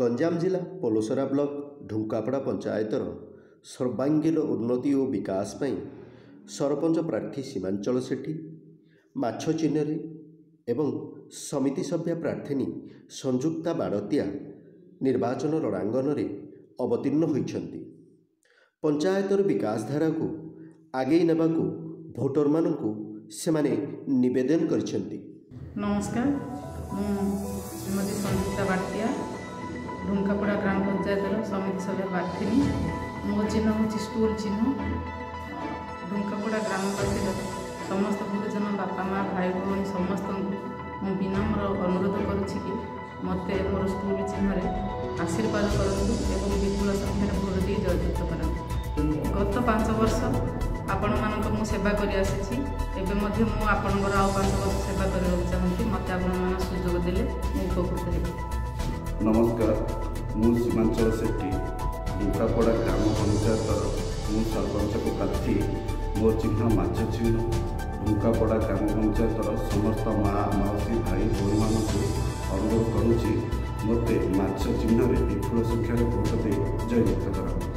ଗଞ୍ଜାମ ଜିଲ୍ଲା ପୋଲସରା ବ୍ଲକ ଢୁଙ୍କାପଡ଼ା ପଞ୍ଚାୟତର ସର୍ବାଙ୍ଗୀନ ଉନ୍ନତି ଓ ବିକାଶ ପାଇଁ ସରପଞ୍ଚ ପ୍ରାର୍ଥୀ ସୀମାଞ୍ଚଳ ସେଠୀ ମାଛ ଚିହ୍ନରେ ଏବଂ ସମିତି ସଭ୍ୟା ପ୍ରାର୍ଥିନୀ ସଂଯୁକ୍ତା ବାଡ଼ତିଆ ନିର୍ବାଚନ ରଣାଙ୍ଗନରେ ଅବତୀର୍ଣ୍ଣ ହୋଇଛନ୍ତି। ପଞ୍ଚାୟତର ବିକାଶ ଧାରାକୁ ଆଗେଇ ନେବାକୁ ଭୋଟରମାନଙ୍କୁ ସେମାନେ ନିବେଦନ କରିଛନ୍ତି। ନମସ୍କାର ମୁଁ ଶ୍ରୀମତୀ ସଂଯୁକ୍ତା ବାଟିଆ ଢୁଙ୍କାପଡ଼ା ଗ୍ରାମ ପଞ୍ଚାୟତର ସମିତି ସଭ୍ୟ ପ୍ରାର୍ଥିନୀ ମୋ ଚିହ୍ନ ହେଉଛି ଷ୍ଟୁଲ୍ ଚିହ୍ନ। ଢୁଙ୍କାପଡ଼ା ଗ୍ରାମବାସୀର ସମସ୍ତ ଗୁରୁଜନ ବାପା ମା' ଭାଇ ଭଉଣୀ ସମସ୍ତଙ୍କୁ ମୁଁ ବିନମ୍ର ଅନୁରୋଧ କରୁଛି କି ମୋତେ ମୋର ଷ୍ଟୁଲ୍ ଚିହ୍ନରେ ଆଶୀର୍ବାଦ କରନ୍ତୁ ଏବଂ ବିପୁଳ ସଂଖ୍ୟାରେ ଭୋଟ ଦେଇ ଜୟଯୁକ୍ତ କରନ୍ତୁ। ଗତ ପାଞ୍ଚ ବର୍ଷ ଆପଣମାନଙ୍କ ମୁଁ ସେବା କରି ଆସିଛି। ଏବେ ମଧ୍ୟ ମୁଁ ଆପଣଙ୍କର ଆଉ ପାଞ୍ଚ ବର୍ଷ ସେବା କରିବାକୁ ଚାହୁଁଛି। ମୋତେ ଆପଣମାନେ ସୁଯୋଗ ଦେଲେ ମୁଁ ଉପକୃତ ହେବି। ନମସ୍କାର। ମୁଁ ସୀମାଞ୍ଚଳ ସେଠୀ ଲୁକାପଡ଼ା ଗ୍ରାମ ପଞ୍ଚାୟତର ମୁଁ ସରପଞ୍ଚକୁ ପ୍ରାର୍ଥୀ ମୋ ଚିହ୍ନ ମାଛ ଚିହ୍ନ ଲୁକାପଡ଼ା ଗ୍ରାମ ପଞ୍ଚାୟତର ସମସ୍ତ ମା ମାଉସୀ ଭାଇ ଭଉଣୀମାନଙ୍କୁ ଅନୁରୋଧ କରୁଛି ମୋତେ ମାଛ ଚିହ୍ନରେ ବିପୁଳ ସଂଖ୍ୟାରେ ଭୋଟ ଦେଇ ଜୟଯୁକ୍ତ କରନ୍ତୁ